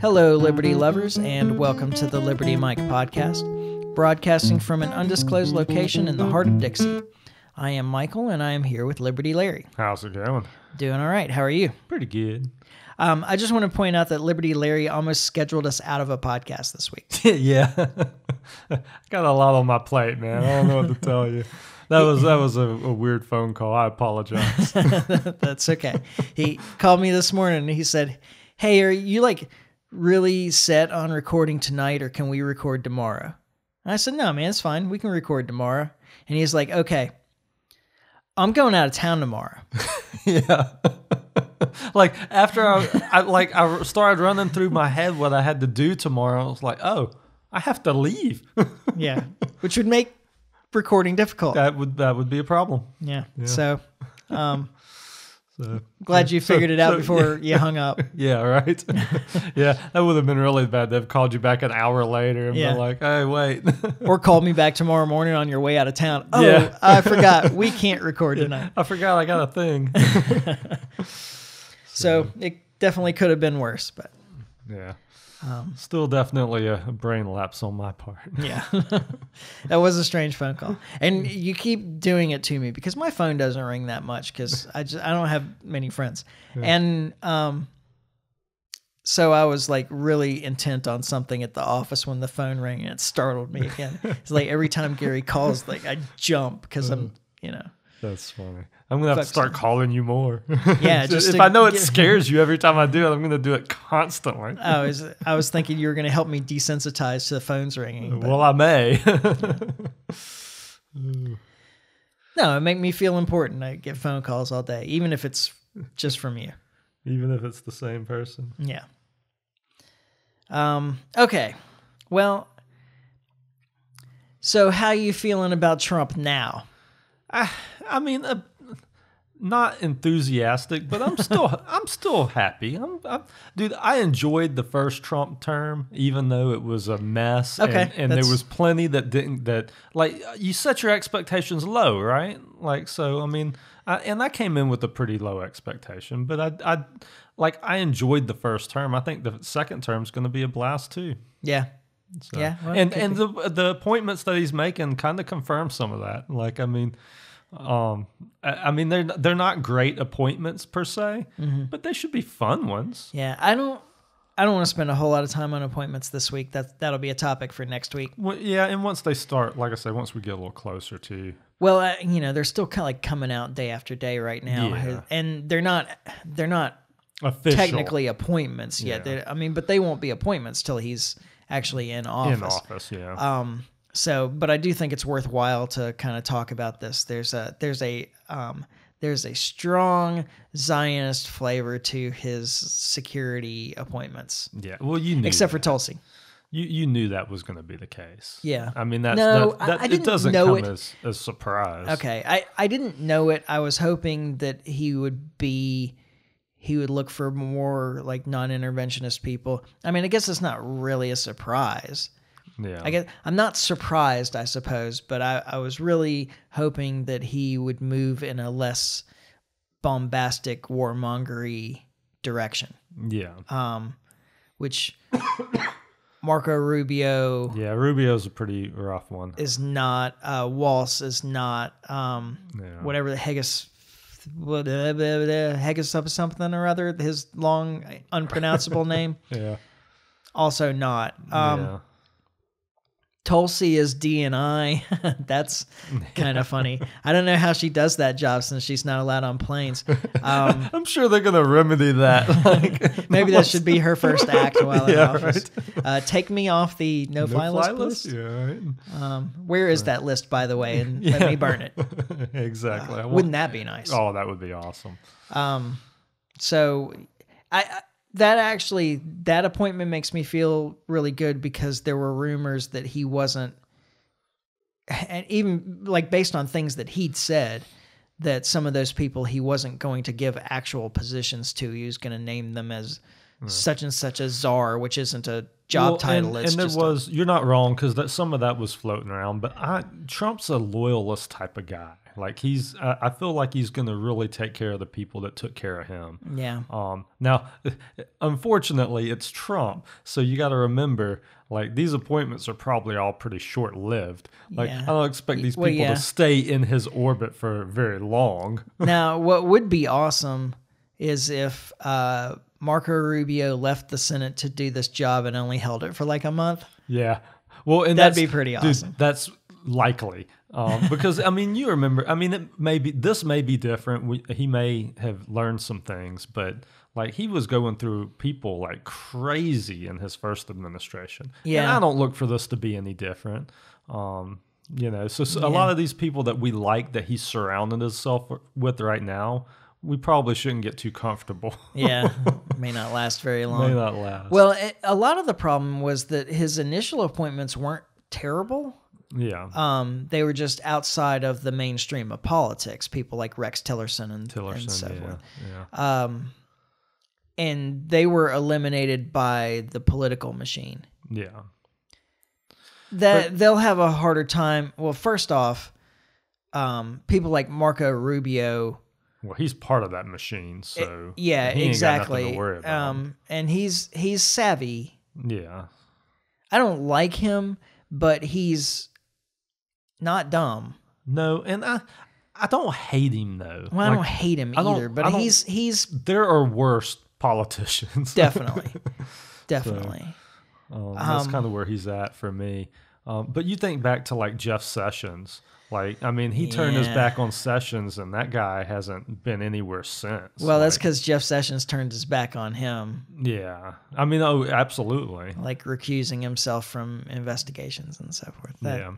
Hello, Liberty lovers, and welcome to the Liberty Mic podcast, broadcasting from an undisclosed location in the heart of Dixie. I am Michael, and I am here with Liberty Larry. How's it going? Doing all right. How are you? Pretty good. Um, I just want to point out that Liberty Larry almost scheduled us out of a podcast this week. yeah. I Got a lot on my plate, man. I don't know what to tell you. That was that was a, a weird phone call. I apologize. That's okay. He called me this morning and he said, Hey, are you like really set on recording tonight or can we record tomorrow? And I said, No, man, it's fine. We can record tomorrow. And he's like, Okay, I'm going out of town tomorrow. yeah. like after I, I like I started running through my head what I had to do tomorrow. I was like, oh, I have to leave. yeah. Which would make recording difficult. that would that would be a problem. yeah. So um So glad you so- figured it out so, before you hung up. Yeah, right. yeah, that would have been really bad. They've called you back an hour later and Yeah. been like, "Hey, wait." Or called me back tomorrow morning on your way out of town. Oh, Yeah. I forgot. We can't record tonight. I forgot I got a thing. So it definitely could have been worse, but yeah. Um, Still definitely a brain lapse on my part. yeah. that was a strange phone call. And you keep doing it to me because my phone doesn't ring that much because I just I don't have many friends. And um so I was like really intent on something at the office when the phone rang and it startled me again. It's like every time Gary calls, like I jump because I'm, you know. That's funny. I'm gonna have to start calling you more. Yeah, just if to I know it scares you every time I do it, I'm gonna do it constantly. I was I was thinking you were going to help me desensitize to the phones ringing. But well, I may. no, it make me feel important. I get phone calls all day, even if it's just from you. Even if it's the same person. Yeah. Um. Okay. Well. So, how are you feeling about Trump now? I, I mean, uh, not enthusiastic, but I'm still, I'm still happy. I'm, I'm, dude. I enjoyed the first Trump term, even though it was a mess. Okay, and, and there was plenty that didn't. That like you set your expectations low, right? Like so. I mean, I, and I came in with a pretty low expectation, but I, I, like I enjoyed the first term. I think the second term is going to be a blast too. Yeah. So- Yeah, well, and and be. the the appointments that he's making kind of confirm some of that. Like, I mean, um, I, I mean they're they're not great appointments per se, Mm-hmm. but they should be fun ones. Yeah. I don't. I don't want to spend a whole lot of time on appointments this week. That that'll be a topic for next week. Well, yeah, and once they start, like I say, once we get a little closer to, Well, uh, you know, they're still kind of like coming out day after day right now, Yeah. and they're not. They're not official technically appointments yet. Yeah. I mean, but they won't be appointments till he's actually in office. in office, yeah, Um, so, but I do think it's worthwhile to kind of talk about this. There's a there's a um, there's a strong Zionist flavor to his security appointments, yeah. Well, you knew, except for Tulsi. you you knew that was going to be the case. Yeah. I mean that's No, that, that I it didn't doesn't know come it. as a surprise. Okay, I I didn't know it. I was hoping that he would be he would look for more like non-interventionist people. I mean, I guess it's not really a surprise. Yeah, I guess I'm not surprised, I suppose, but I, I was really hoping that he would move in a less bombastic warmongery direction. yeah, Um, which Marco Rubio yeah. Rubio's a pretty rough one. is not, uh, Waltz is not, um, Yeah. whatever the Haggis, Haggis something or other, his long unpronounceable name, Yeah, also not. Um, yeah. Tulsi is DNI. That's kind of funny. I don't know how she does that job since she's not allowed on planes. Um, I'm sure they're gonna remedy that. Like, maybe that should be her first act while in Yeah, office. Uh, take me off the no, fly, no-fly list, please. Yeah, right. Um, where is that list, by the way? And let me burn it. exactly. I want- Wouldn't that be nice? oh, that would be awesome. Um, so I, I that actually that appointment makes me feel really good because there were rumors that he wasn't and even like based on things that he'd said that some of those people he wasn't going to give actual positions to he was going to name them as hmm. such and such a czar which isn't a job Well, title. And, it's and there just a- was you're not wrong because that some of that was floating around. But I, Trump's a loyalist type of guy. Like he's, I, I feel like he's going to really take care of the people that took care of him. yeah. Um, now, unfortunately, it's Trump, so you got to remember, like these appointments are probably all pretty short lived. Like Yeah. I don't expect these well, people yeah. to stay in his orbit for very long. now, what would be awesome is if uh, Marco Rubio left the Senate to do this job and only held it for like a month. Yeah. Well, and That'd be pretty dude, awesome. that's likely um, because I mean, you remember. I mean, it may be this may be different. We, he may have learned some things, but like he was going through people like crazy in his first administration. Yeah, and Yeah. I don't look for this to be any different. Um, you know, so, so a lot of these people that we like that he's surrounding himself with right now, we probably shouldn't get too comfortable. Yeah, may not last very long. may not last. Well, it, a lot of the problem was that his initial appointments weren't terrible. Yeah. Um, they were just outside of the mainstream of politics. People like Rex Tillerson and, Tillerson, and so yeah, forth. yeah. Um, and they were eliminated by the political machine. yeah. That they'll have a harder time. Well, first off, um, people like Marco Rubio. Well, he's part of that machine, so Yeah, he ain't got exactly. to worry about. Um, and he's he's savvy. yeah, I don't like him, but he's not dumb. no, and I, I don't hate him though. Well, I don't hate him either, but he's he's there are worse politicians. definitely, definitely. um, that's um, kind of where he's at for me. Um, but you think back to like Jeff Sessions. Like, I mean, he turned his back on Sessions, and that guy hasn't been anywhere since. Well, that's because Jeff Sessions turned his back on him, yeah. I mean, oh, absolutely. like recusing himself from investigations and so forth. That, yeah,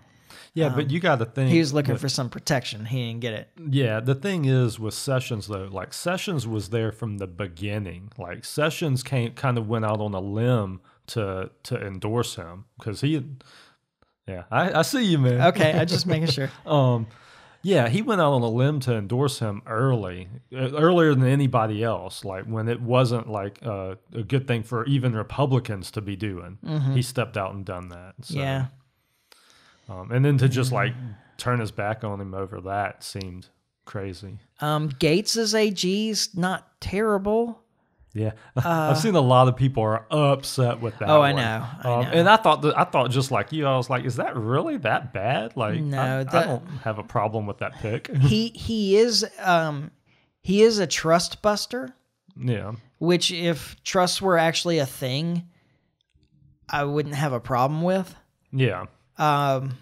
yeah. but you got to think He was looking that- for some protection. He didn't get it. Yeah, the thing is with Sessions though, like Sessions was there from the beginning. Like Sessions came kind of went out on a limb to to endorse him because he, yeah, I, I see you, man. Okay, I'm just making sure. Um, yeah, he went out on a limb to endorse him early, earlier than anybody else. Like when it wasn't like uh, a good thing for even Republicans to be doing, he stepped out and done that. So, Mm-hmm. Yeah. Um, and then to just like turn his back on him over that seemed crazy. Um, Gaetz's AG's not terrible. Yeah, I've seen a lot of people are upset with that. Uh, Oh, I know, I Um, know. And I thought that I thought just like you, I was like, is that really that bad? Like, No, I, I don't have a problem with that pick. He he is um he is a trust buster, yeah, which if trusts were actually a thing, I wouldn't have a problem with. yeah, Um,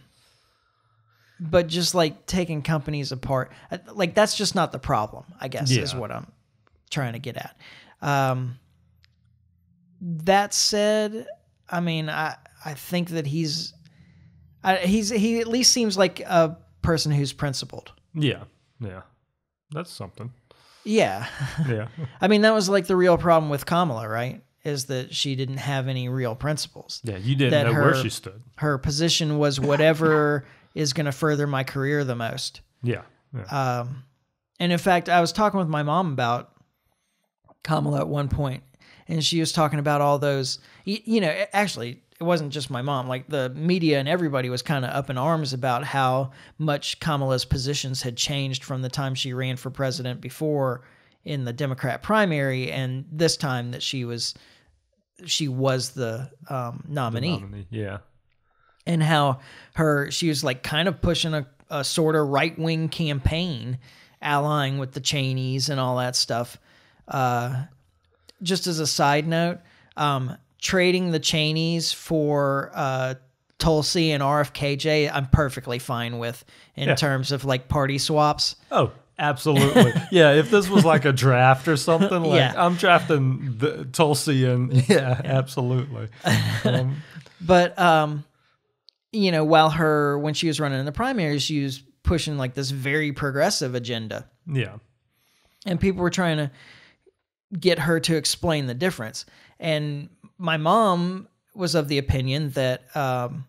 but just like taking companies apart, uh, like that's just not the problem. I guess is what I'm trying to get at. Um, that said, I mean, I I think that he's, I, he's he at least seems like a person who's principled. yeah, yeah. That's something. Yeah, Yeah, I mean that was like the real problem with Kamala, right? Is that she didn't have any real principles. yeah. You didn't That know where she stood. Her position was whatever is going to further my career the most. Yeah, yeah. Um, and in fact, I was talking with my mom about Kamala at one point, and she was talking about all those. You, you know, actually, it wasn't just my mom. Like the media and everybody was kind of up in arms about how much Kamala's positions had changed from the time she ran for president before in the Democrat primary, and this time that she was she was the um, nominee Nominee, Yeah, and how her she was like kind of pushing a, a sort of right wing campaign, allying with the Cheneys and all that stuff. Uh, just as a side note, um, trading the Cheneys for uh, Tulsi and RFKJ, I'm perfectly fine with in Yeah. terms of like party swaps. Oh, absolutely. yeah, if this was like a draft or something, like Yeah. I'm drafting the Tulsi and yeah, absolutely. Um, But um, you know, while her when she was running in the primaries, she was pushing like this very progressive agenda. yeah, and people were trying to get her to explain the difference. And my mom was of the opinion that um,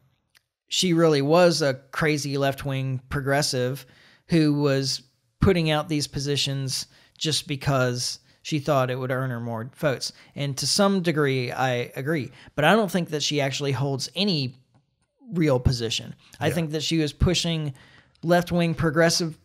she really was a crazy left wing progressive who was putting out these positions just because She thought it would earn her more votes. And to some degree, I agree. But I don't think that she actually holds any real position. I think that she was pushing left wing progressive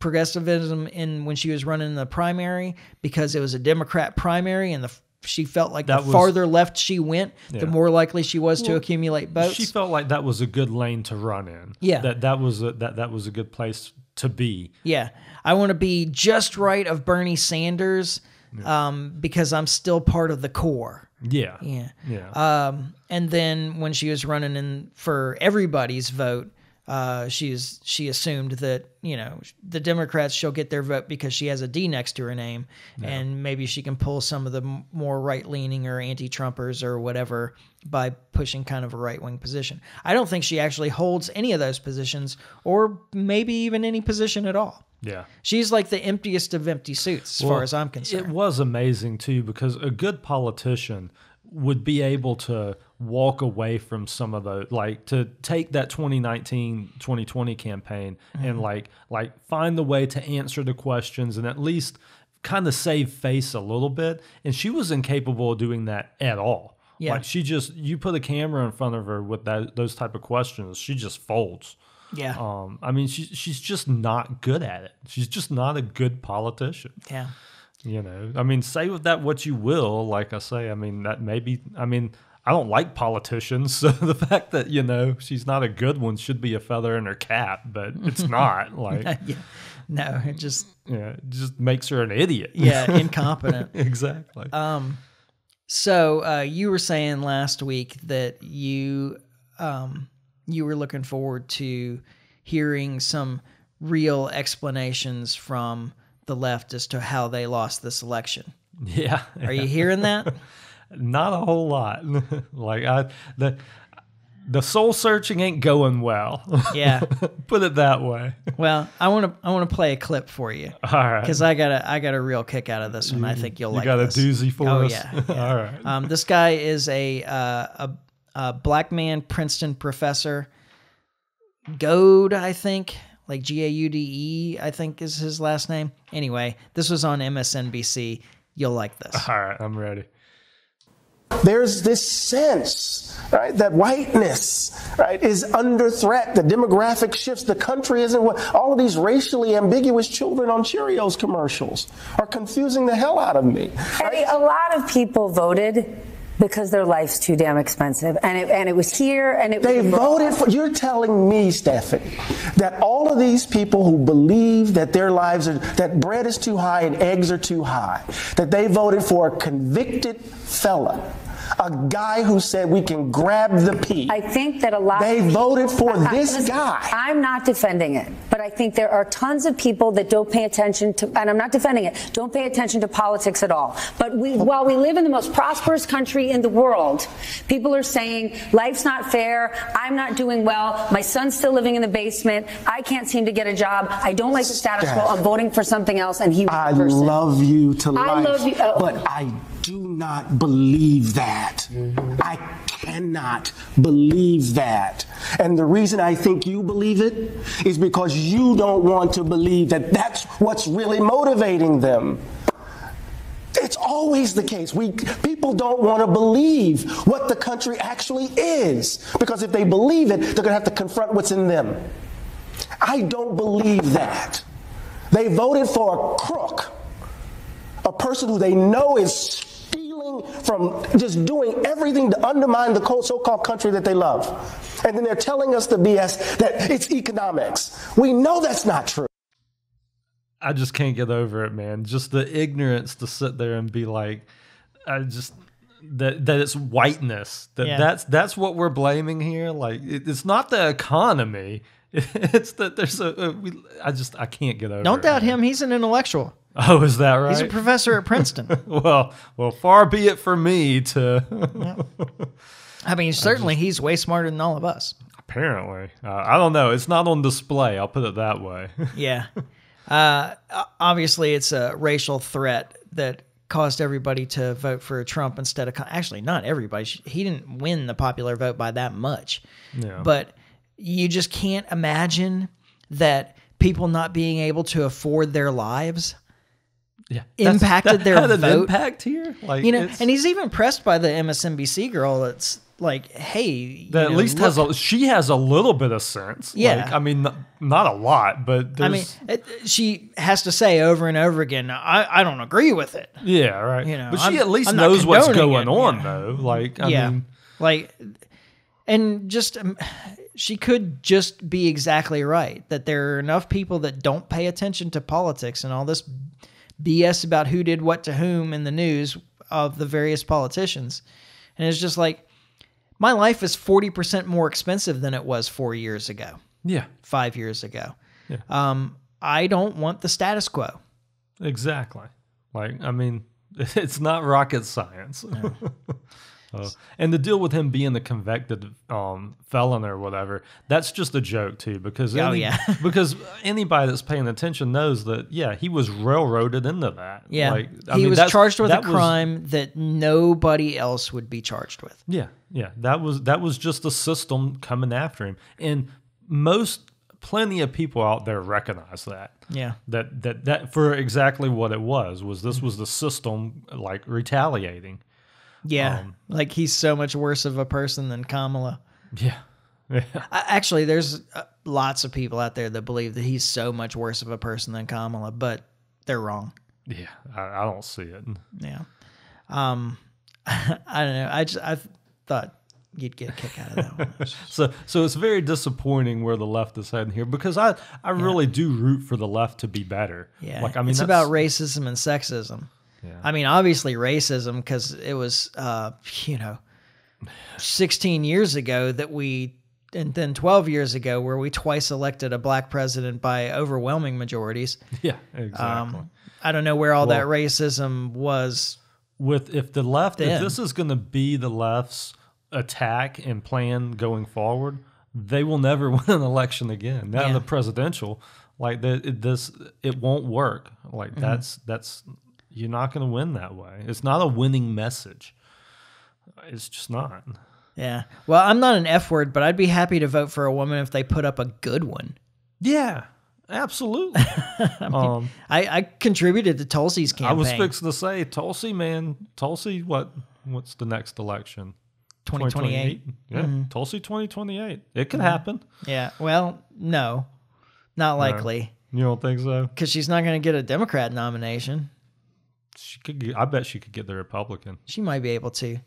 progressivism in when she was running the primary because it was a Democrat primary and the she felt like That the was- farther left she went, Yeah. the more likely she was to accumulate votes. She felt like that was a good lane to run in. Yeah. That that was a, that that was a good place to be. Yeah. I want to be just right of Bernie Sanders um, because I'm still part of the core. Yeah. Yeah. Yeah. Um, and then when she was running in for everybody's vote, uh, she's she assumed that you know the Democrats she'll get their vote because she has a D next to her name, and maybe she can pull some of the more right leaning or anti Trumpers or whatever by pushing kind of a right wing position. I don't think she actually holds any of those positions, or maybe even any position at all. yeah. She's like the emptiest of empty suits, as far as I'm concerned. It was amazing too because a good politician would be able to walk away from some of the like to take that 2019 2020 campaign Mm-hmm. and like like find the way to answer the questions and at least kind of save face a little bit and she was incapable of doing that at all Yeah. like she just you put a camera in front of her with that those type of questions she just folds yeah, um i mean she, she's just not good at it she's just not a good politician yeah. You know, I mean, say with that what you will. Like I say, I mean, that maybe, I mean, I don't like politicians. So the fact that, you know, she's not a good one should be a feather in her cap, but it's not. Like, yeah. No, it just yeah, it just makes her an idiot. yeah, incompetent. exactly. Um, so uh, you were saying last week that you um, you were looking forward to hearing some real explanations from the left as to how they lost this election. yeah. Are you hearing that? Not a whole lot. like, I, the, the soul searching ain't going well. Yeah. Put it that way. Well, I want to I want to play a clip for you All right. because I got a I got a real kick out of this one. I think you'll You like. got a this. doozy for Oh us? yeah. yeah. All right. Um, this guy is a, uh, a a black man Princeton professor. Goad, I think, like G A U D E, I think is his last name. Anyway, this was on MSNBC. You'll like this. All right. I'm ready. there's this sense, right, that whiteness, right, is under threat. The demographic shifts. The country isn't what all of these racially ambiguous children on Cheerios commercials are confusing the hell out of me. Eddie, a lot of people voted because their life's too damn expensive, and it and it was here, and it They voted for. You're telling me, Stephanie, that all of these people who believe that their lives are that bread is too high and eggs are too high, that they voted for a convicted felon, a guy who said we can grab the pea. I think that a lot. They of people- voted for I- this listen, guy. I'm not defending it, but I think there are tons of people that don't pay attention to, and I'm not defending it. Don't pay attention to politics at all. But we, while we live in the most prosperous country in the world, people are saying life's not fair. I'm not doing well. My son's still living in the basement. I can't seem to get a job. I don't like the status quo. I'm voting for something else, and he. I person. love you to life, I love you- oh. but I do not believe that. I cannot believe that. And the reason I think you believe it is because you don't want to believe that that's what's really motivating them. It's always the case. We people don't want to believe what the country actually is because if they believe it, they're going to have to confront what's in them. I don't believe that. They voted for a crook, a person who they know is stealing from just doing everything to undermine the so-called country that they love. And then they're telling us the BS that it's economics. We know that's not true. I just can't get over it, man. Just the ignorance to sit there and be like, I just that that it's whiteness. That Yeah. that's that's what we're blaming here. Like it, it's not the economy. It's that there's a, a we, I just I can't get over. Don't it, doubt man. him. He's an intellectual. Oh, is that right? He's a professor at Princeton. well, well, far be it from me to. I mean, certainly he's way smarter than all of us. Apparently, uh, I don't know. It's not on display. I'll put it that way. Yeah. Uh, obviously, it's a racial threat that caused everybody to vote for Trump instead of actually not everybody. He didn't win the popular vote by that much. Yeah. But you just can't imagine that people not being able to afford their lives yeah, That's- impacted that their had an vote. impact here. Like You know, and he's even pressed by the MSNBC girl. That's like, hey, you that at know, least look- has a she has a little bit of sense. Yeah. Like, I mean, not, not a lot, but I mean, it, she has to say over and over again, I, I don't agree with it. yeah, right. you know, but she I'm- at least I'm knows what's going it, on, yeah. though. Like, I yeah, mean, like, and just um, she could just be exactly right that there are enough people that don't pay attention to politics and all this BS about who did what to whom in the news of the various politicians, and it's just like my life is forty percent more expensive than it was four years ago, yeah, five years ago. Um, I don't want the status quo. exactly. Like, I mean, it's not rocket science. Uh, and the deal with him being the convicted um, felon or whatever, that's just a joke too. Because Oh, any- yeah. because anybody that's paying attention knows that yeah, he was railroaded into that. Yeah, like, I he mean, was charged with a that was- crime that nobody else would be charged with. Yeah, yeah. That was that was just the system coming after him. And most plenty of people out there recognize that. Yeah. That that that for exactly what it was was this was the system like retaliating. Yeah, Um, like he's so much worse of a person than Kamala. Yeah. Yeah. I, actually, there's uh, lots of people out there that believe that he's so much worse of a person than Kamala, but they're wrong. Yeah. I, I don't see it. Yeah. Um, I don't know. I just I thought you'd get a kick out of that one. So so it's very disappointing where the left is heading here because I I really do root for the left to be better. Yeah, Like I mean it's about racism and sexism. Yeah. I mean, obviously racism because it was, uh, you know, 16 years ago that we, and then 12 years ago where we twice elected a black president by overwhelming majorities. Yeah, exactly. Um, I don't know where all that racism was. with if the left Then. if this is going to be the left's attack and plan going forward they will never win an election again not Yeah. the presidential like it, this it won't work like Mm-hmm. that's that's you're not going to win that way it's not a winning message it's just not Yeah. Well, I'm not an F word, but I'd be happy to vote for a woman if they put up a good one. yeah absolutely um I, I contributed to Tulsi's campaign. i was fixing to say tulsi man tulsi what what's the next election 2028. yeah tulsi 2028 it could happen Yeah. Well, no, not likely You don't think so? because she's not going to get a Democrat nomination. She could. I bet she could get the Republican. She might be able to.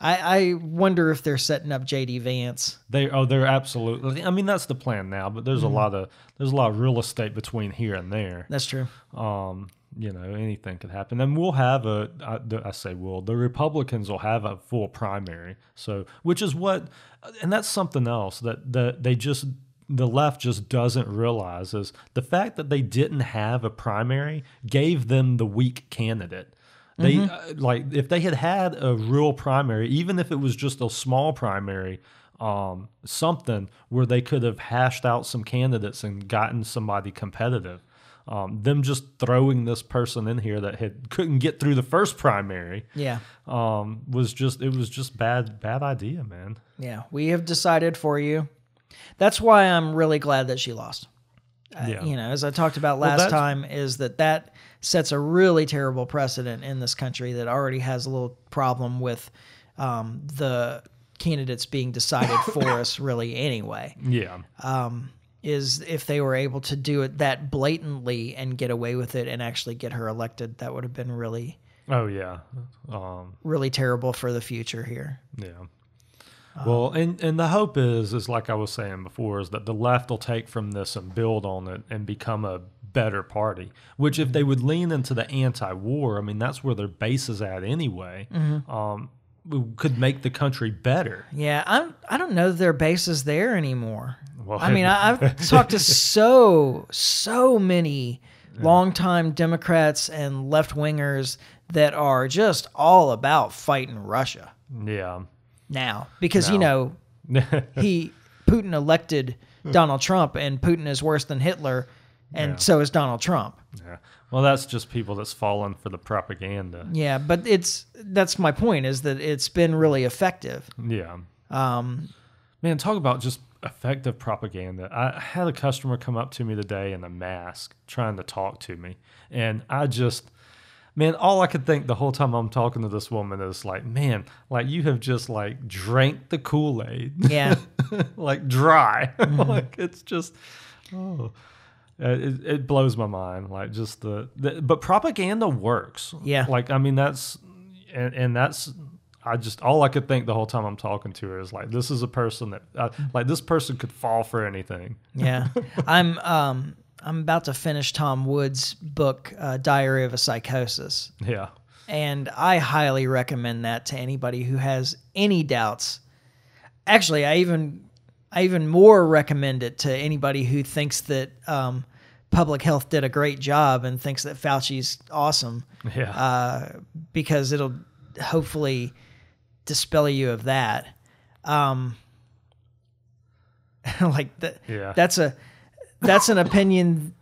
I, I wonder if they're setting up JD Vance. They. Oh, they're absolutely. I mean, that's the plan now. But there's a lot of there's a lot of real estate between here and there. That's true. Um, you know, anything could happen. And we'll have a. I, say we'll. The Republicans will have a full primary. So, which is what, and that's something else that that they just the left just doesn't realize is the fact that they didn't have a primary gave them the weak candidate. They uh, like if they had had a real primary, even if it was just a small primary, um, something where they could have hashed out some candidates and gotten somebody competitive. Um, them just throwing this person in here that had couldn't get through the first primary Yeah. um, was just it was just bad bad idea, man. Yeah. We have decided for you. That's why I'm really glad that she lost. Uh, You know, as I talked about last that's- time, is that that sets a really terrible precedent in this country that already has a little problem with um, the candidates being decided for us, really, anyway. Yeah, is if they were able to do it that blatantly and get away with it and actually get her elected, that would have been really, oh yeah, um, really terrible for the future here. Yeah. Well, um, and and the hope is is like I was saying before is that the left will take from this and build on it and become a better party. Which if mm-hmm. they would lean into the anti-war, I mean that's where their base is at anyway. Mm-hmm. Um, we could make the country better. Yeah, I'm. I don't know their base is there anymore. Well, I mean, I, I've talked to so so many longtime Democrats and left wingers that are just all about fighting Russia Yeah. Now because you know he Putin elected Donald Trump and Putin is worse than Hitler and Yeah. so is Donald Trump. yeah. Well, that's just people that's fallen for the propaganda. Yeah, but it's that's my point is that it's been really effective. Yeah. Um, man, talk about just effective propaganda. I had a customer come up to me today in a mask trying to talk to me, and I just, man, all I could think the whole time I'm talking to this woman is like, man, like you have just like drank the Kool Aid, Yeah. like dry. Mm-hmm. like it's just, oh, Uh, it, it blows my mind. Like just the, the, but propaganda works. Yeah. Like I mean that's, and and that's. I just all I could think the whole time I'm talking to her is like this is a person that uh, like this person could fall for anything. Yeah, I'm um I'm about to finish Tom Woods' book, uh, Diary of a Psychosis, Yeah. and I highly recommend that to anybody who has any doubts. Actually, I even I even more recommend it to anybody who thinks that um, public health did a great job and thinks that Fauci's awesome, Yeah. uh, because it'll hopefully dispel you of that. Um, like that. Yeah. That's a that's an opinion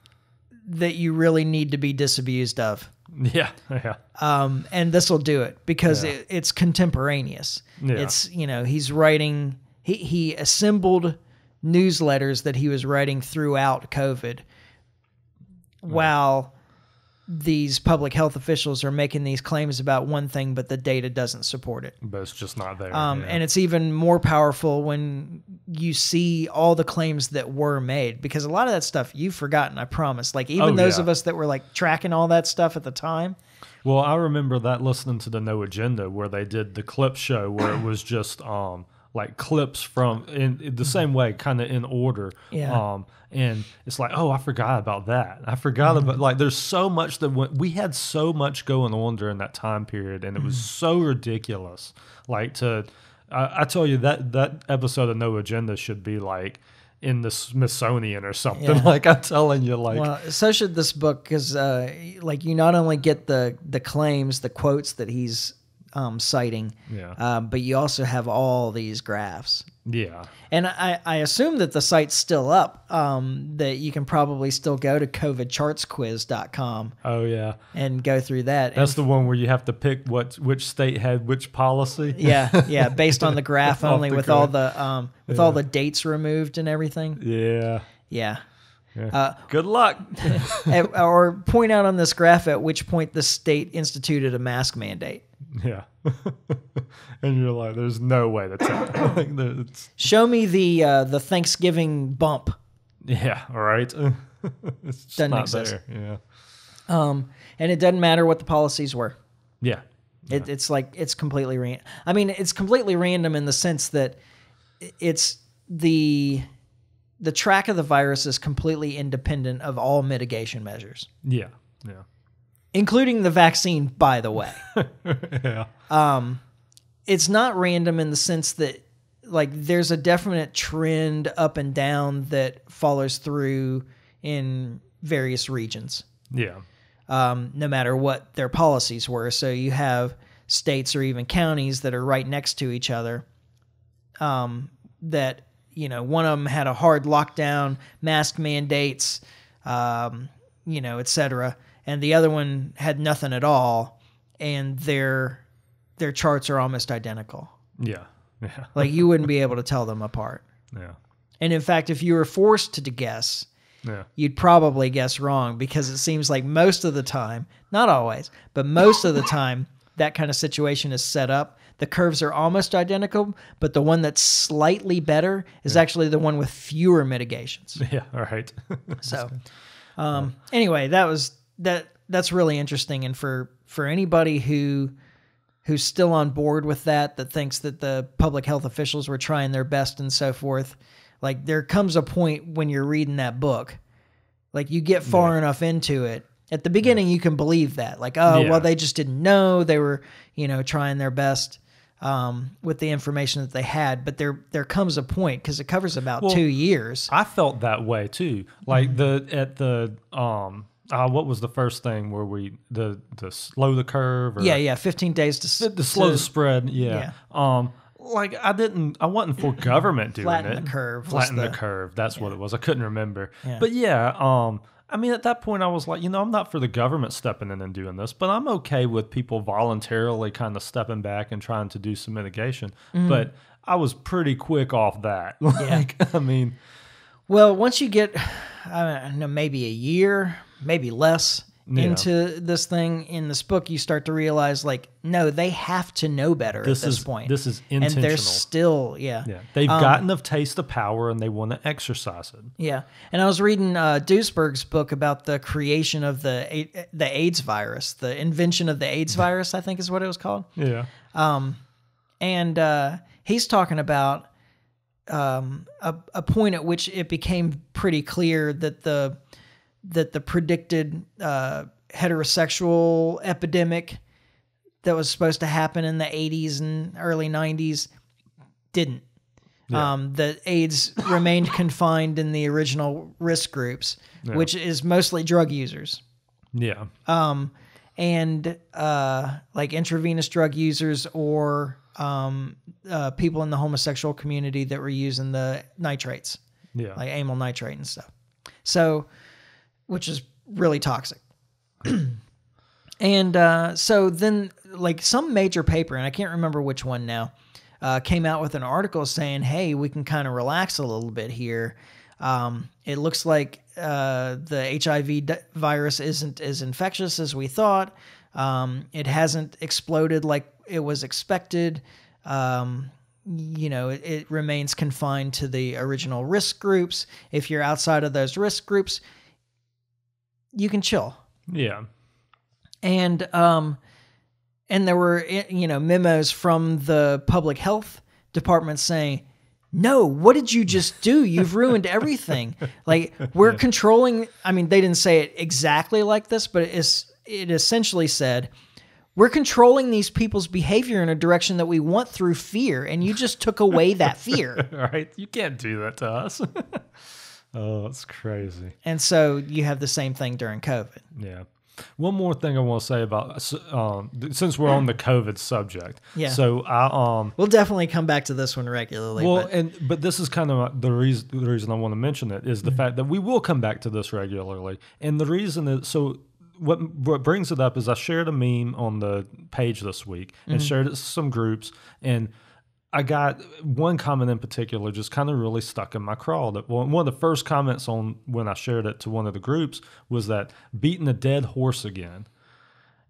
that you really need to be disabused of. yeah. Yeah. Um, and this will do it because Yeah. it, it's contemporaneous. Yeah. It's you know he's writing he he assembled newsletters that he was writing throughout COVID, while these public health officials are making these claims about one thing, but the data doesn't support it. But it's just not there. Um, yeah. And it's even more powerful when you see all the claims that were made because a lot of that stuff you've forgotten, I promise. Like, even Oh, those yeah. of us that were like tracking all that stuff at the time. Well, I remember that listening to the No Agenda where they did the clip show where it was just um like clips from in, in the same way, kind of in order. Yeah. Um, and it's like, oh, I forgot about that. I forgot Mm-hmm. about like there's so much that went, we had so much going on during that time period, and it was Mm-hmm. so ridiculous. Like to, I, I tell you that that episode of No Agenda should be like in the Smithsonian or something. Yeah. Like I'm telling you, like Well, so should this book because, uh, like, you not only get the the claims, the quotes that he's um, citing, Yeah. um, but you also have all these graphs. yeah. And I, I assume that the site's still up, um, that you can probably still go to covidchartsquiz.com Oh yeah. and go through that. That's the one where you have to pick what which state had which policy. yeah, yeah, based on the graph only the with all the um, with all the dates removed and everything. Yeah. Yeah. yeah. Good luck. At- or point out on this graph at which point the state instituted a mask mandate. yeah. and you're like, there's no way that's happening. like, there- Show me the uh, the Thanksgiving bump. yeah. Right. it's just Doesn't not exist. there. Yeah. Um, and it doesn't matter what the policies were. Yeah. It, it's like it's completely random. I mean, it's completely random in the sense that it's the the track of the virus is completely independent of all mitigation measures, Yeah. Yeah. Including the vaccine. By the way, yeah. Um, it's not random in the sense that like there's a definite trend up and down that follows through in various regions. Yeah. um, no matter what their policies were. So you have states or even counties that are right next to each other. Um, that you know, one of them had a hard lockdown, mask mandates, um, you know, et cetera, and the other one had nothing at all, and their their charts are almost identical. Yeah. Yeah. Like you wouldn't be able to tell them apart. Yeah. And in fact, if you were forced to guess, Yeah. you'd probably guess wrong because it seems like most of the time, not always, but most of the time, that kind of situation is set up. The curves are almost identical, but the one that's slightly better is actually the one with fewer mitigations. Yeah. All right. So, um, anyway, that was that. That's really interesting, and for for anybody who who's still on board with that, that thinks that the public health officials were trying their best and so forth, like there comes a point when you're reading that book, like you get far enough into it. At the beginning, you can believe that, like, oh, Yeah. well, they just didn't know they were, you know, trying their best um, with the information that they had. But there, there comes a point because it covers about Well, two years. I felt that way too. Like the at the um uh, what was the first thing where we the the slow the curve or Yeah, yeah, 15 days to, the, the slow to the spread. Yeah. Um like I didn't I wasn't for government doing Flatten it. the curve Flatten the, the- curve. That's what it was. I couldn't remember. Yeah. But yeah, um I mean at that point I was like, you know, I'm not for the government stepping in and doing this, but I'm okay with people voluntarily kind of stepping back and trying to do some mitigation. Mm-hmm. But I was pretty quick off that. Like I mean, Well, once you get, I don't know, maybe a year, maybe less Yeah. into this thing in this book, you start to realize like, no, they have to know better This at this is- point. this is intentional. and they're still yeah Yeah, they've Um, gotten a taste of power and they want to exercise it. Yeah, and I was reading uh, Duesberg's book about the creation of the the AIDS virus, the invention of the AIDS virus, I think is what it was called. Yeah, Um, and uh, he's talking about um, a, a point at which it became pretty clear that the that the predicted uh, heterosexual epidemic that was supposed to happen in the 80s and early 90s didn't. Um, that AIDS remained confined in the original risk groups, which is mostly drug users yeah, Um, and uh, like intravenous drug users or um, uh, people in the homosexual community that were using the nitrates, yeah. like amyl nitrate and stuff. So, which is really toxic. and uh, so then, like some major paper, and I can't remember which one now, uh, came out with an article saying, "Hey, we can kind of relax a little bit here." Um, it looks like uh, the HIV virus isn't as infectious as we thought. Um, it hasn't exploded like it was expected. Um, you know, it, it remains confined to the original risk groups. If you're outside of those risk groups, you can chill yeah. and um and there were eh, you know memos from the public health department saying no what did you just do you've ruined everything like we're controlling i mean they didn't say it exactly like this but it's it essentially said we're controlling these people's behavior in a direction that we want through fear and you just took away that fear Right? You can't do that to us. oh, it's crazy. and so you have the same thing during covid Yeah. One more thing I want to say about um, since we're on the COVID subject. Yeah. So I um we'll definitely come back to this one regularly well but and but this is kind of the reason the reason I want to mention it is the Mm-hmm. fact that we will come back to this regularly, and the reason is so. What what brings it up is I shared a meme on the page this week and Mm-hmm. shared it to some groups, and I got one comment in particular just kind of really stuck in my craw. That one of the first comments on when I shared it to one of the groups was that beating a dead horse again,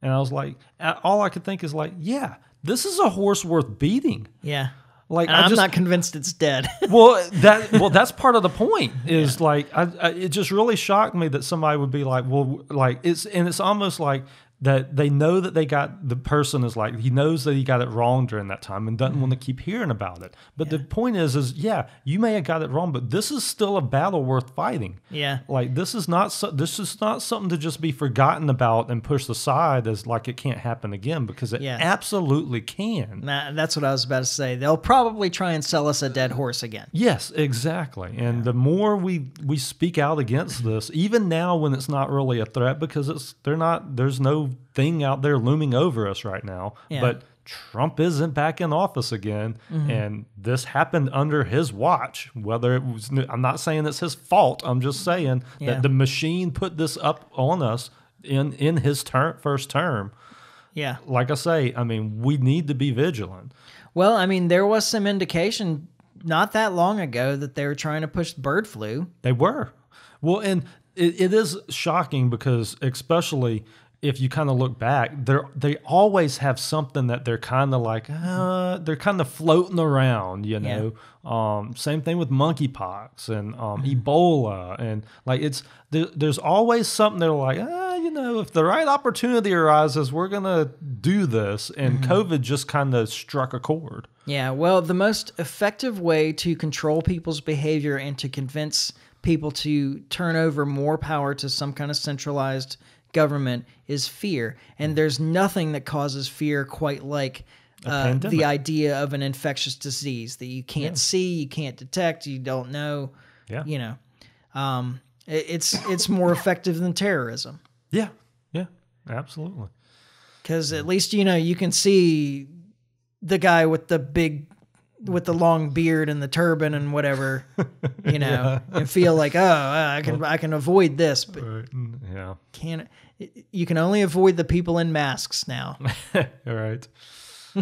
and I was like, all I could think is like, yeah, this is a horse worth beating. yeah Like and I i'm just, not convinced it's dead well that well that's part of the point is like I, I it just really shocked me that somebody would be like well like it's and it's almost like that they know that they got the person is like he knows that he got it wrong during that time and doesn't want to mm-hmm. keep hearing about it but the point is is yeah you may have got it wrong but this is still a battle worth fighting Yeah. like this is not so, this is not something to just be forgotten about and pushed aside as like it can't happen again because it Yeah. absolutely can that's what I was about to say. They'll probably try and sell us a dead horse again. Yes, exactly. And the more we we speak out against this, even now when it's not really a threat because it's they're not there's no thing out there looming over us right now. Yeah. But Trump isn't back in office again, Mm-hmm. and this happened under his watch. Whether it was, I'm not saying it's his fault. I'm just saying Yeah. that the machine put this up on us in in his term, first term. Yeah. Like I say, I mean, we need to be vigilant. Well, I mean, there was some indication not that long ago that they were trying to push bird flu. They were. Well, and it, it is shocking because, especially if you kind of look back, they're they always have something that they're kind of like, uh, they're kind of floating around, you Yeah. know. Um, same thing with monkeypox and um, Mm-hmm. Ebola, and like it's there, there's always something they're like, ah, you know, if the right opportunity arises, we're gonna do this. And Mm-hmm. COVID just kind of struck a chord. Yeah, well, the most effective way to control people's behavior and to convince people to turn over more power to some kind of centralized government is fear. And there's nothing that causes fear quite like uh, the idea of an infectious disease that you can't see, you can't detect, you don't know. Yeah. You know, um, it- it's it's more effective than terrorism. Yeah, yeah, absolutely. because at least you know you can see the guy with the big with the long beard and the turban and whatever you know and feel like oh uh, i can i can avoid this but Right. mm, Yeah. can't you can only avoid the people in masks now All right.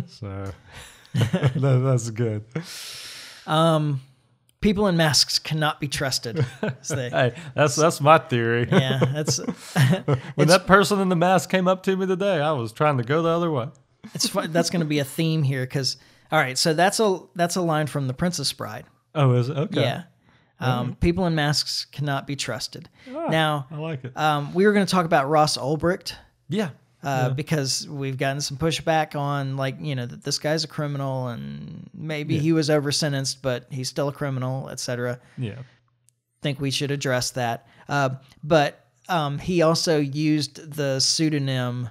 So that, that's good. Um, people in masks cannot be trusted. they- Hey, that's that's my theory. yeah, that's when that person in the mask came up to me today, I was trying to go the other way. it's fun. That's going to be a theme here because all right, so that's a that's a line from The Princess Bride. Oh, is it? Okay. Yeah. Um, People in masks cannot be trusted. now, I like it. um, we were going to talk about Ross Ulbricht yeah. uh, because we've gotten some pushback on, like, you know, that this guy's a criminal and maybe he was over sentenced, but he's still a criminal, etc. Yeah. Think we should address that. Uh, but um, he also used the pseudonym,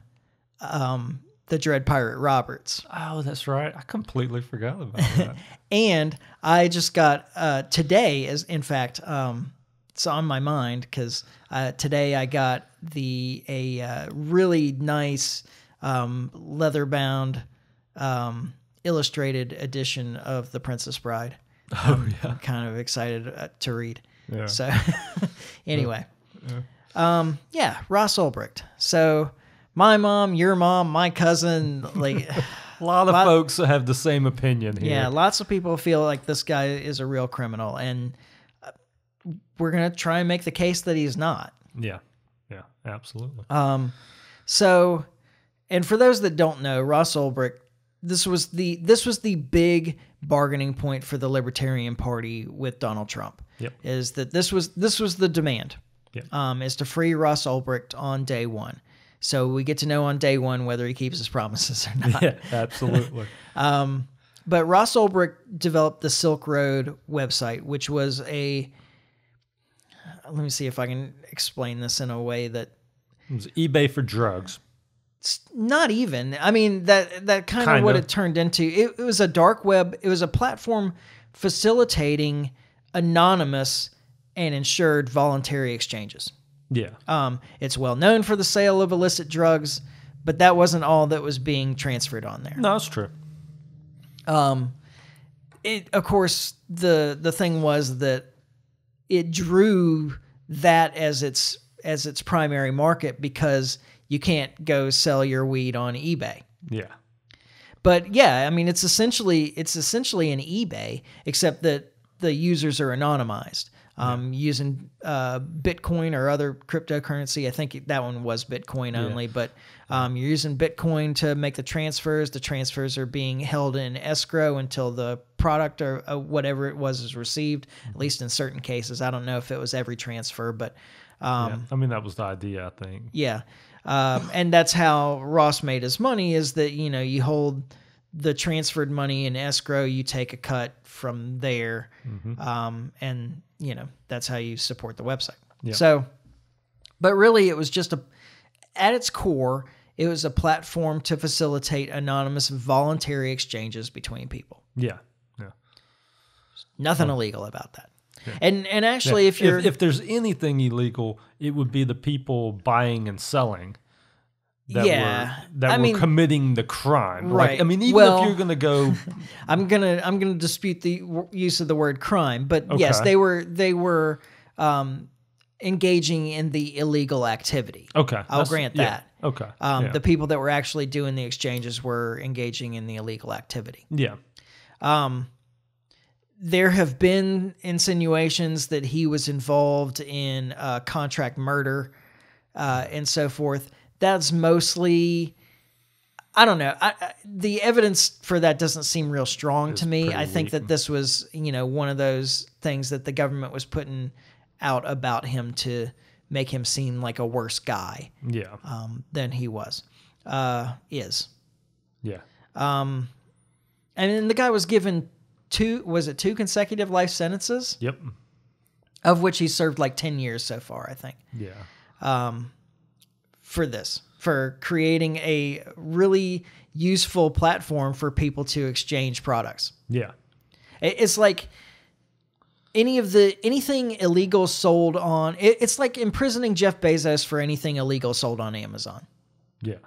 um, the Dread Pirate Roberts. Oh, that's right. I completely forgot about that. And I just got uh, today, as in fact, um, it's on my mind because uh, today I got the a uh, really nice um, leather bound um, illustrated edition of The Princess Bride. oh yeah. I'm kind of excited uh, to read. Yeah. So anyway, um, yeah, Ross Ulbricht. So my mom, your mom, my cousin, like. A lot of Lot- folks have the same opinion here. Yeah, lots of people feel like this guy is a real criminal, and uh, we're gonna try and make the case that he's not. Yeah. Yeah. Absolutely. Um, so, and for those that don't know, Ross Ulbricht, this was the this was the big bargaining point for the Libertarian Party with Donald Trump. Yep. Is that this was this was the demand? Yep. Um, is to free Ross Ulbricht on day one. So we get to know on day one whether he keeps his promises or not. yeah. Absolutely. Um, but Ross Ulbricht developed the Silk Road website, which was a. Let me see if I can explain this in a way that it was eBay for drugs. It's not even. I mean that that kind of what Kinda. it turned into. It, it was a dark web. It was a platform facilitating anonymous and insured voluntary exchanges. Yeah. Um, it's well known for the sale of illicit drugs, but that wasn't all that was being transferred on there. No, it's true. Um, it of course the the thing was that it drew that as its as its primary market because you can't go sell your weed on eBay. Yeah. But yeah, I mean it's essentially it's essentially an eBay except that the users are anonymized. Um, using uh, Bitcoin or other cryptocurrency. I think that one was Bitcoin only, but um, you're using Bitcoin to make the transfers. The transfers are being held in escrow until the product or uh, whatever it was is received. At least in certain cases, I don't know if it was every transfer, but um, yeah. I mean, that was the idea, I think. yeah. Um, and that's how Ross made his money is that, you know, you hold the transferred money in escrow, you take a cut from there. Um, and, you know, that's how you support the website. Yeah. So, but really, it was just a, at its core, it was a platform to facilitate anonymous voluntary exchanges between people. Yeah. Yeah. Nothing illegal about that. And and actually, if you're if, there's anything illegal, it would be the people buying and selling that Yeah. were that I were mean- committing the crime. Right. Like, I mean, even Well- if you're gonna go, I'm gonna I'm gonna dispute the w- use of the word crime, but yes, they were they were um, engaging in the illegal activity. okay, I'll that's- grant yeah, that. Okay, Um, yeah. The people that were actually doing the exchanges were engaging in the illegal activity. yeah, There have been insinuations that he was involved in uh, contract murder uh, and so forth. That's mostly. I don't know. I, I, the evidence for that doesn't seem real strong to me. I think weak. that this was, you know, one of those things that the government was putting out about him to make him seem like a worse guy yeah, um, than he was, uh, is. yeah. And then the guy was given two, was it two consecutive life sentences, Yep. of which he served like 10 years so far, I think, Yeah. For this, for creating a really useful platform for people to exchange products. Yeah. It's like any of the anything illegal sold on it, it's like imprisoning Jeff Bezos for anything illegal sold on Amazon. Yeah.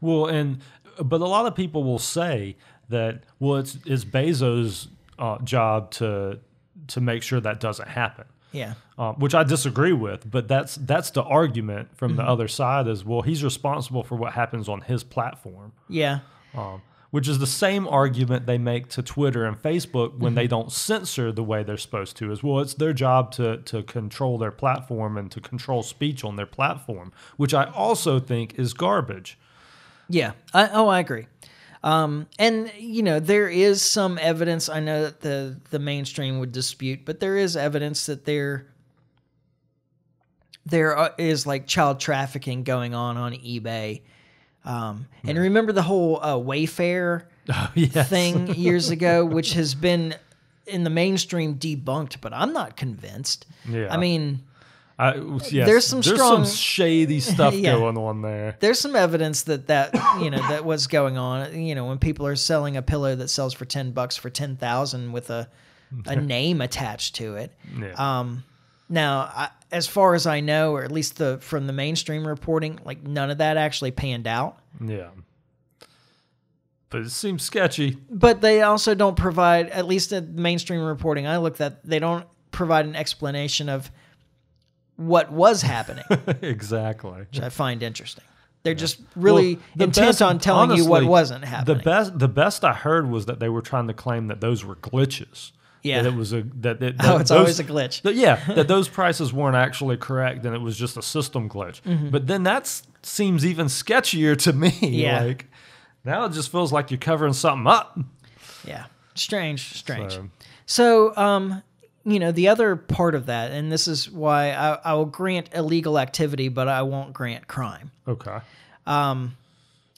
Well, and but a lot of people will say that well, it's it's Bezos' uh, job to to make sure that doesn't happen. Yeah. Um, which I disagree with, but that's that's the argument from Mm-hmm. the other side is well, he's responsible for what happens on his platform. Yeah. Um, which is the same argument they make to Twitter and Facebook when they don't censor the way they're supposed to. Is well, it's their job to to control their platform and to control speech on their platform, which I also think is garbage. Yeah. I, oh, I agree. Um, and you know there is some evidence. I know that the the mainstream would dispute, but there is evidence that there there is like child trafficking going on on eBay. Um, and remember the whole uh, Wayfair yes. thing years ago, which has been in the mainstream debunked, but I'm not convinced. Yeah. I mean, I, yes, There's some strong- shady stuff Yeah. going on there. there's some evidence that that you know that was going on. You know, when people are selling a pillow that sells for ten bucks for ten thousand with a a name attached to it. Yeah. Um, now, I, as far as I know, or at least the from the mainstream reporting, like none of that actually panned out. yeah. But it seems sketchy. But they also don't provide, at least in mainstream reporting I looked at, they don't provide an explanation of what was happening, exactly. which I find interesting. They're just really Well, intent best- on telling you what wasn't happening. The best, the best I heard was that they were trying to claim that those were glitches. Yeah. that it was a that, that, Oh, it's those- always a glitch. that- yeah, that those prices weren't actually correct, and it was just a system glitch. Mm-hmm. But then that seems even sketchier to me. Yeah. like now it just feels like you're covering something up. Yeah. Strange, strange. So- So, um, you know, the other part of that, and this is why I, I will grant illegal activity, but I won't grant crime. Okay.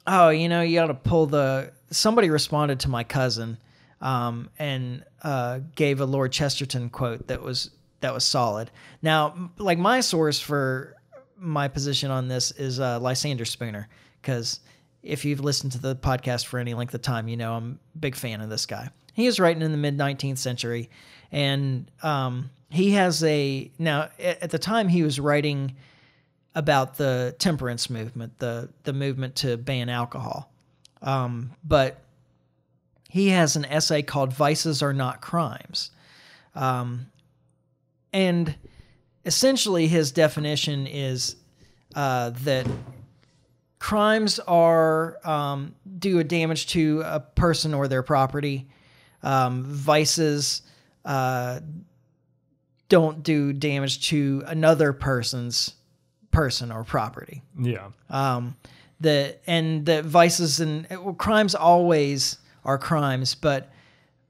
Oh, you know, you ought to pull the. Somebody responded to my cousin, um, and uh, gave a Lord Chesterton quote that was that was solid. Now, like my source for my position on this is uh, Lysander Spooner, because if you've listened to the podcast for any length of time, you know I'm a big fan of this guy. He was writing in the mid 19th century, and um, he has a now at the time he was writing about the temperance movement, the the movement to ban alcohol. Um, but he has an essay called "Vices Are Not Crimes," um, and essentially his definition is uh, that crimes are um, do a damage to a person or their property. Um, vices uh, don't do damage to another person's person or property Yeah. um, the and the vices and well, crimes always are crimes, but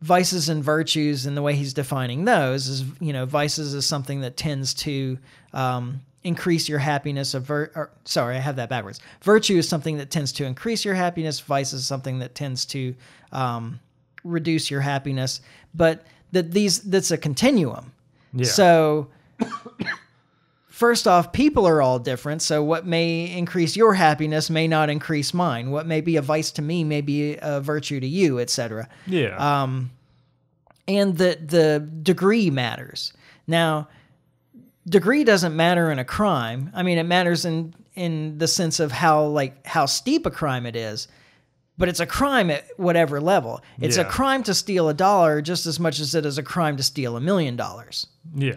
vices and virtues and the way he's defining those is you know vices is something that tends to um, increase your happiness. Of vir- or, sorry, I have that backwards. Virtue is something that tends to increase your happiness. Vice is something that tends to um, reduce your happiness. But that these that's a continuum. Yeah. So first off, people are all different. So what may increase your happiness may not increase mine. What may be a vice to me may be a virtue to you, etc. Yeah. Um, and the the degree matters. Now, degree doesn't matter in a crime. I mean, it matters in in the sense of how like how steep a crime it is. But it's a crime at whatever level. It's a crime to steal a dollar just as much as it is a crime to steal a million dollars. yeah.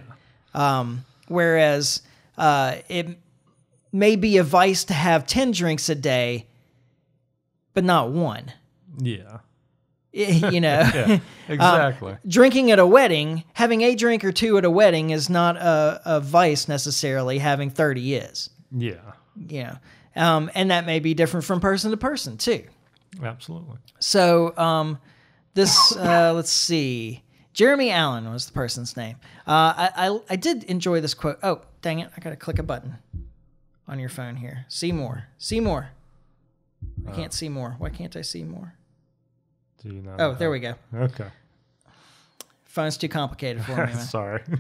Um, whereas uh, it may be a vice to have 10 drinks a day, but not one. Yeah. you know, Yeah. Exactly. drinking at a wedding, having a drink or two at a wedding is not a, a vice necessarily, having 30 is. yeah. Yeah. um, and that may be different from person to person too. Absolutely. So um, this, uh, let's see, Jeremy Allen was the person's name. Uh, I, I I did enjoy this quote. Oh, dang it! I gotta click a button on your phone here. See more. See more. I can't see more. Why can't I see more? Do you know? Oh, there we go. Okay. Phone's too complicated for me. Man. Sorry.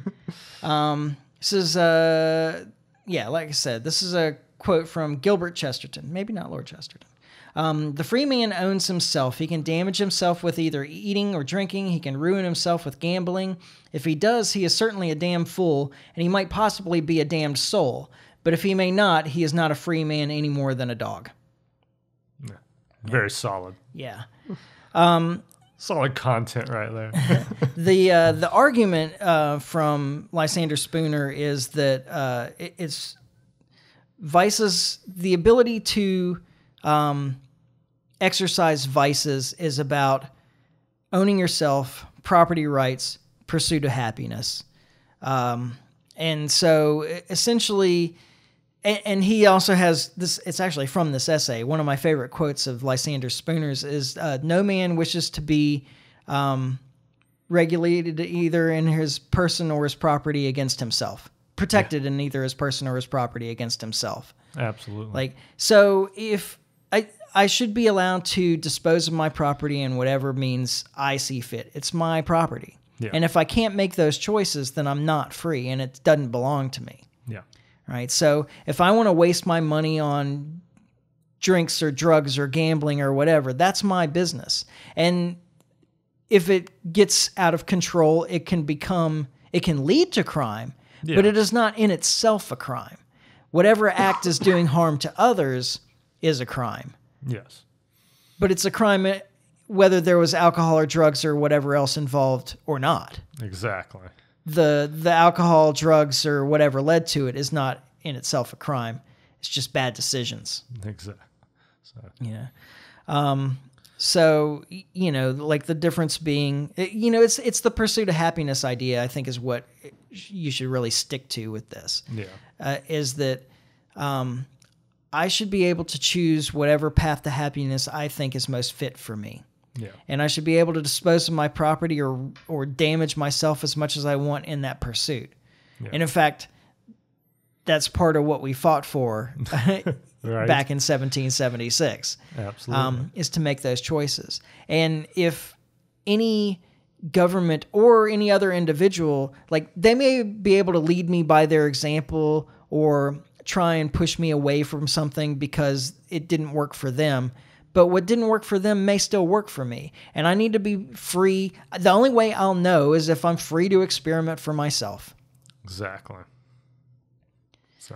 This is uh yeah, like I said, this is a quote from Gilbert Chesterton. Maybe not Lord Chesterton. Um, the free man owns himself. He can damage himself with either eating or drinking. He can ruin himself with gambling. If he does, he is certainly a damn fool, and he might possibly be a damned soul. But if he may not, he is not a free man any more than a dog. Very solid. Yeah. Solid content right there. the uh, the argument uh, from Lysander Spooner is that uh, it, it's vices the ability to um, exercise vices is about owning yourself, property rights, pursuit of happiness. Um, and so essentially, and, and he also has this, it's actually from this essay. One of my favorite quotes of Lysander Spooner's is uh, No man wishes to be um, regulated either in his person or his property against himself, protected in either his person or his property against himself. Absolutely. Like so if I should be allowed to dispose of my property in whatever means I see fit. It's my property. Yeah. And if I can't make those choices, then I'm not free and it doesn't belong to me. yeah. Right? So if I want to waste my money on drinks or drugs or gambling or whatever, that's my business. And if it gets out of control, it can become it can lead to crime, but it is not in itself a crime. Whatever act is doing harm to others is a crime. Yes. But it's a crime eh, whether there was alcohol or drugs or whatever else involved or not. Exactly. The the alcohol, drugs or whatever led to it is not in itself a crime. It's just bad decisions. Exactly. So know um so you know like the difference being you know it's it's the pursuit of happiness idea i think is what you should really stick to with this yeah. uh, is that um i should be able to choose whatever path to happiness i think is most fit for me Yeah. and i should be able to dispose of my property or or damage myself as much as i want in that pursuit and in fact that's part of what we fought for Right. back in 1776 Absolutely. um, is to make those choices. And if any government or any other individual, like they may be able to lead me by their example or try and push me away from something because it didn't work for them. But what didn't work for them may still work for me. And I need to be free. The only way I'll know is if I'm free to experiment for myself. exactly. So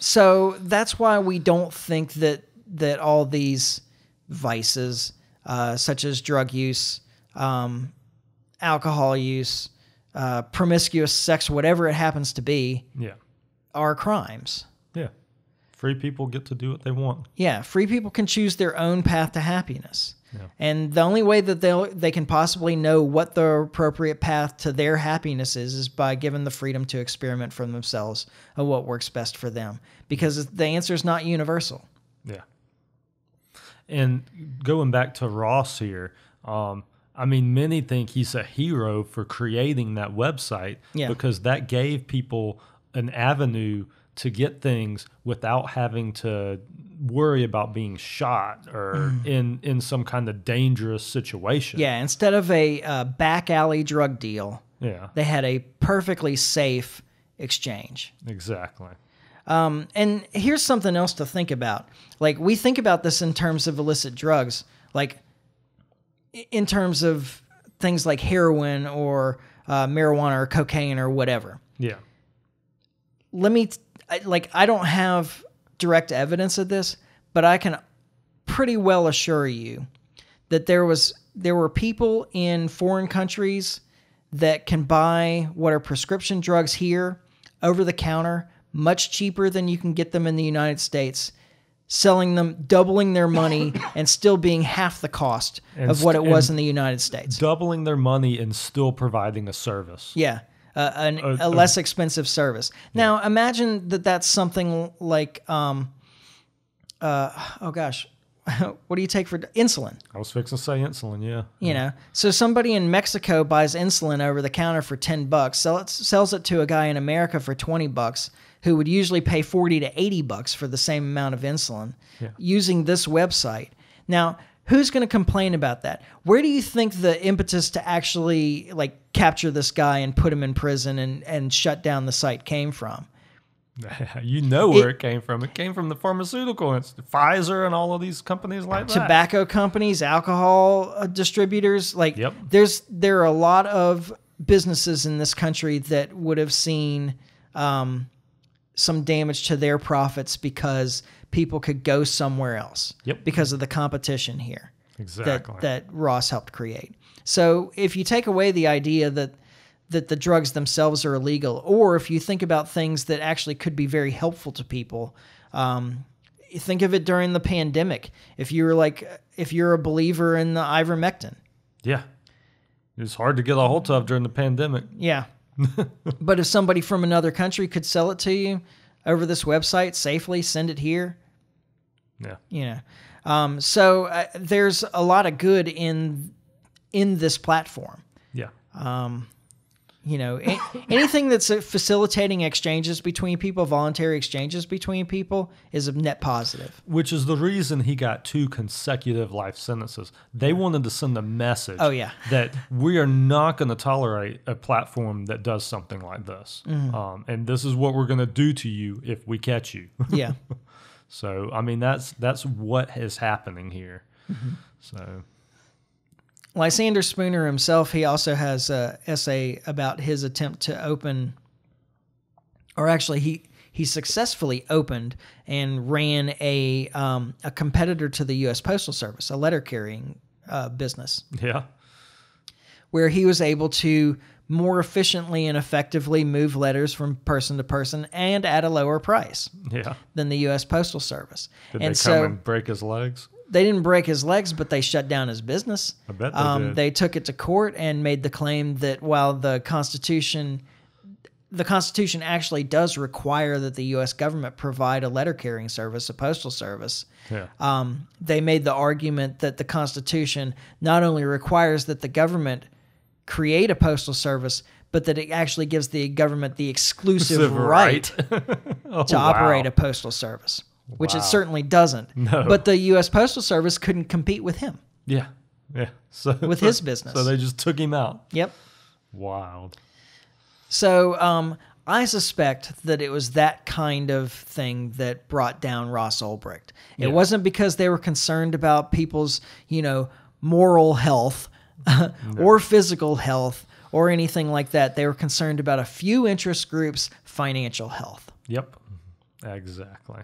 So that's why we don't think that that all these vices, uh, such as drug use, um, alcohol use, uh, promiscuous sex, whatever it happens to be, yeah. Are crimes. Yeah. Free people get to do what they want. Yeah, free people can choose their own path to happiness. Yeah. And the only way that they they can possibly know what the appropriate path to their happiness is is by given the freedom to experiment for themselves of what works best for them. Because the answer is not universal. Yeah. And going back to Ross here, um, I mean, many think he's a hero for creating that website Yeah. because that gave people an avenue to get things without having to worry about being shot or in in some kind of dangerous situation. Mm. Yeah, instead of a uh, back alley drug deal, Yeah. they had a perfectly safe exchange. Exactly. And here's something else to think about. Like we think about this in terms of illicit drugs, like in terms of things like heroin or uh, marijuana or cocaine or whatever. Yeah. Let me I, like I don't have direct evidence of this, but I can pretty well assure you that there was there were people in foreign countries that can buy what are prescription drugs here over the counter much cheaper than you can get them in the United States selling them doubling their money and still being half the cost And of what it was in the United States. Doubling their money and still providing a service. Yeah, uh, an, A- a less expensive service. Now, imagine that that's something like, um, uh, oh gosh, what do you take for insulin? I was fixing to say insulin, yeah. You know, so somebody in Mexico buys insulin over the counter for ten bucks, sell it, sells it to a guy in America for twenty bucks, who would usually pay forty to eighty bucks for the same amount of insulin, Yeah. using this website. Now, who's going to complain about that? Where do you think the impetus to actually like capture this guy and put him in prison and and shut down the site came from? you know where It- it, came from. It came from the pharmaceutical industry, Pfizer and all of these companies like that. tobacco companies, alcohol uh, distributors. Like, Yep. there's there are a lot of businesses in this country that would have seen um, some damage to their profits because people could go somewhere else. Yep. Because of the competition here Exactly. that that Ross helped create. So if you take away the idea that that the drugs themselves are illegal, or if you think about things that actually could be very helpful to people, um, think of it during the pandemic. If you're like, if you're a believer in the ivermectin, Yeah. It's hard to get a hold of during the pandemic. yeah. but if somebody from another country could sell it to you over this website safely, send it here, Yeah. you know. Um, so uh, there's a lot of good in in this platform. Yeah. You know, a- anything that's facilitating exchanges between people, voluntary exchanges between people, is a net positive. Which is the reason he got two consecutive life sentences. They wanted to send a message. Oh, yeah. that we are not going to tolerate a platform that does something like this. Mm-hmm. Um, and this is what we're going to do to you if we catch you. Yeah. so I mean, that's that's what is happening here. Mm-hmm. So Lysander Spooner himself, he also has a essay about his attempt to open, or actually he he successfully opened and ran a um, a competitor to the U.S. Postal Service, a letter carrying uh, business, yeah, where he was able to more efficiently and effectively move letters from person to person and at a lower price yeah. than the U.S. Postal Service. Did and they so come and break his legs? They didn't break his legs, but they shut down his business. I bet they um, did. They took it to court and made the claim that while the Constitution, the Constitution actually does require that the U.S. government provide a letter carrying service, a postal service. Yeah. Um, they made the argument that the Constitution not only requires that the government create a postal service, but that it actually gives the government the exclusive Civil right Oh, to operate a postal service, which it certainly doesn't. No. But the U.S. Postal Service couldn't compete with him. Yeah. Yeah. So With his business. So they just took him out. Yep. Wild. So um, I suspect that it was that kind of thing that brought down Ross Ulbricht. It Yeah. wasn't because they were concerned about people's, you know, moral health or physical health or anything like that. They were concerned about a few interest groups' financial health. Yep. Exactly.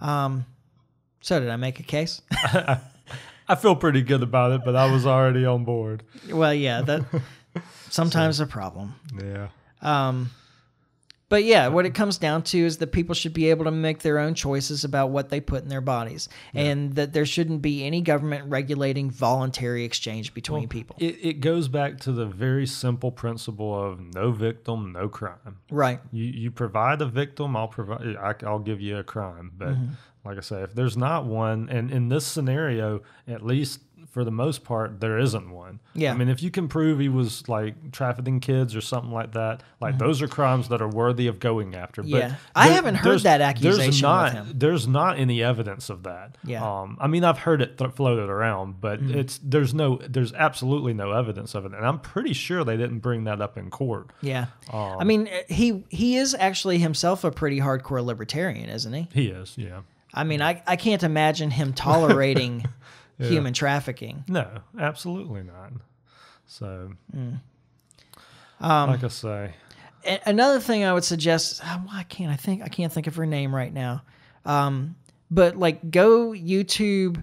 Um, so did I make a case? I feel pretty good about it, but I was already on board. well, yeah, that sometimes a problem. Yeah. Um, But yeah, what it mm-hmm. comes down to is that people should be able to make their own choices about what they put in their bodies, and that there shouldn't be any government regulating voluntary exchange between people. It, it goes back to the very simple principle of no victim, no crime. right. You you provide a victim, I'll provide. I, I'll give you a crime. But mm-hmm. like I say, if there's not one, and in this scenario, at least for the most part, there isn't one. Yeah. I mean, if you can prove he was like trafficking kids or something like that, like those are crimes that are worthy of going after. But Yeah. I haven't heard there's- that There's accusation with not. There's not any evidence of that. Yeah. Um. I mean, I've heard it th- floated around, but Mm-hmm. it's there's no there's absolutely no evidence of it, and I'm pretty sure they didn't bring that up in court. Yeah. Um, I mean, uh, he he is actually himself a pretty hardcore libertarian, isn't he? He is. Yeah. I mean, I, I can't imagine him tolerating human trafficking. No, absolutely not. So, Mm. Um, like I say, another thing I would suggest, uh, why can't I think I can't think of her name right now. Um, but like go YouTube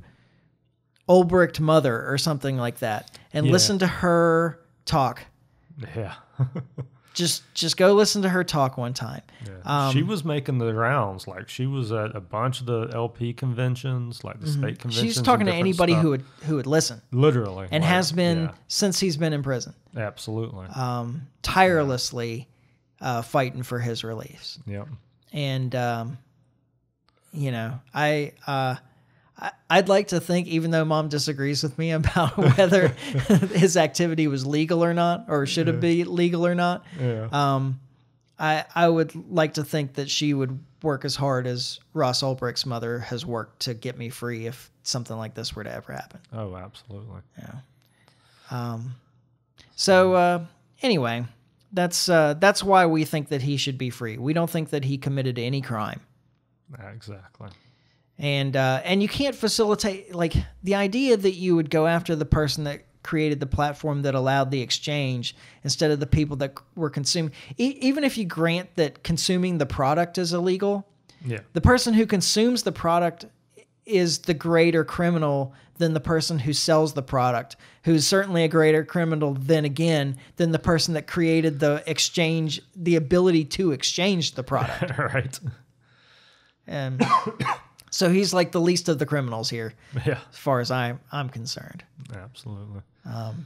Ulbricht mother or something like that and Yeah. listen to her talk. yeah, Just just go listen to her talk one time. yeah. Um, she was making the rounds. Like she was at a bunch of the LP conventions, like the state conventions. Mm-hmm. She's talking to anybody stuff. who would who would listen literally and like, has been yeah, since he's been in prison, absolutely. um, tirelessly uh, fighting for his release. yep. and um, you know, I, uh, I I'd like to think, even though Mom disagrees with me about whether his activity was legal or not, or should it be legal or not, Yeah. um, I I would like to think that she would work as hard as Ross Ulbricht's mother has worked to get me free if something like this were to ever happen. oh, absolutely. Yeah. Um, So uh, anyway, that's uh, that's why we think that he should be free. We don't think that he committed any crime. Exactly. And uh, and you can't facilitate like the idea that you would go after the person that created the platform that allowed the exchange instead of the people that were consuming e- even if you grant that consuming the product is illegal Yeah. the person who consumes the product is the greater criminal than the person who sells the product who's certainly a greater criminal then again than the person that created the exchange the ability to exchange the product right. and so he's like the least of the criminals here, Yeah, as far as I I'm concerned. absolutely.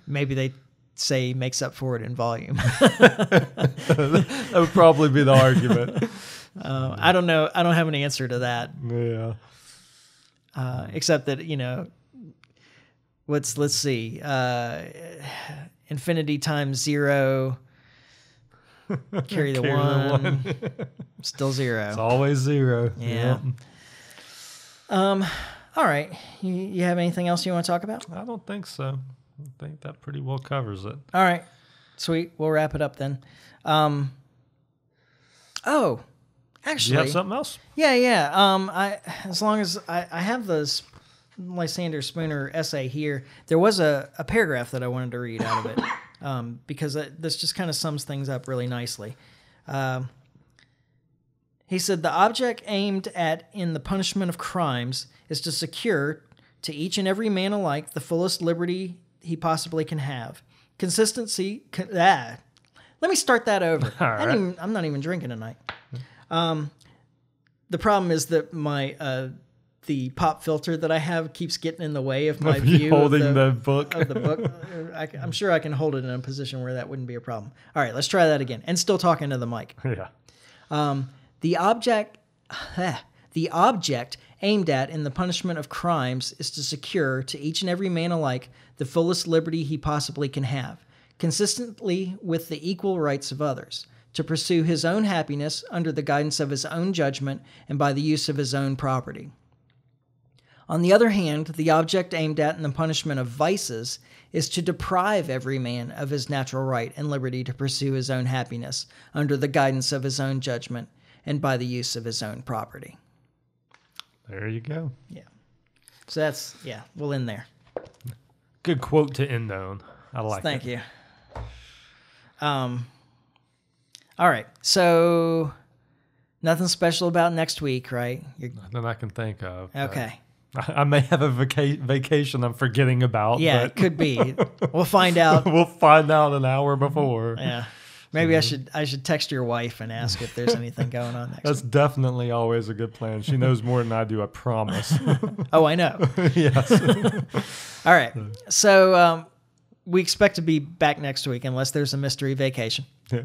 Maybe they say he makes up for it in volume. That would probably be the argument. Uh, I don't know. I don't have an answer to that, Yeah. uh, except that you know, what's let's see, uh, infinity times zero. Carry the Carry the one, still zero. It's always zero. Yeah. All right. You, you have anything else you want to talk about? I don't think so. I think that pretty well covers it. All right. Sweet. We'll wrap it up then. Um, oh, Do actually, you have something else? yeah, yeah. Um, I as long as I, I have this Lysander Spooner essay here, there was a, a paragraph that I wanted to read out of it um, because it, this just kind of sums things up really nicely. Um, he said the object aimed at in the punishment of crimes is to secure to each and every man alike the fullest liberty he possibly can have. Consistency. Con- ah. Let me start that over. I right. even, I'm not even drinking tonight. Um, the problem is that my uh, the pop filter that I have keeps getting in the way of my view holding of the, the book. of the book. I, am sure I can hold it in a position where that wouldn't be a problem. All right, let's try that again. And still talking to the mic. yeah. The object, the object aimed at in the punishment of crimes is to secure to each and every man alike the fullest liberty he possibly can have, consistently with the equal rights of others, to pursue his own happiness under the guidance of his own judgment and by the use of his own property. On the other hand, the object aimed at in the punishment of vices is to deprive every man of his natural right and liberty to pursue his own happiness under the guidance of his own judgment and by the use of his own property. There you go. Yeah. So that's, yeah, we'll end there. Good quote to end on. I like Thank it. you. Um, all right. So nothing special about next week, right? You're, That I can think of. okay. I, may have a vaca- vacation I'm forgetting about. Yeah, it could be. We'll find out. we'll find out an hour before. Yeah. Maybe I should I should text your wife and ask if there's anything going on next. That's definitely always a good plan. She knows more than I do, I promise. Oh, I know. yes. All right. So um, we expect to be back next week unless there's a mystery vacation. Yeah.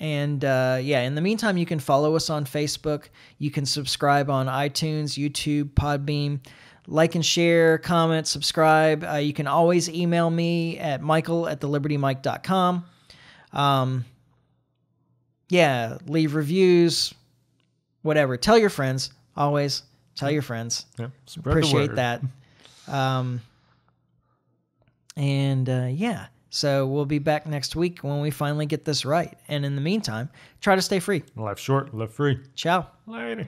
And uh, yeah, in the meantime, you can follow us on Facebook. You can subscribe on iTunes, YouTube, Podbean. Like and share, comment, subscribe. Uh, you can always email me at michael at thelibertymic.com. Um, yeah, leave reviews, whatever. Tell your friends, always. Tell your friends. Yeah, Appreciate that. Um, and uh, yeah, so we'll be back next week when we finally get this right. And in the meantime, try to stay free. Life short, live free. Ciao. Later.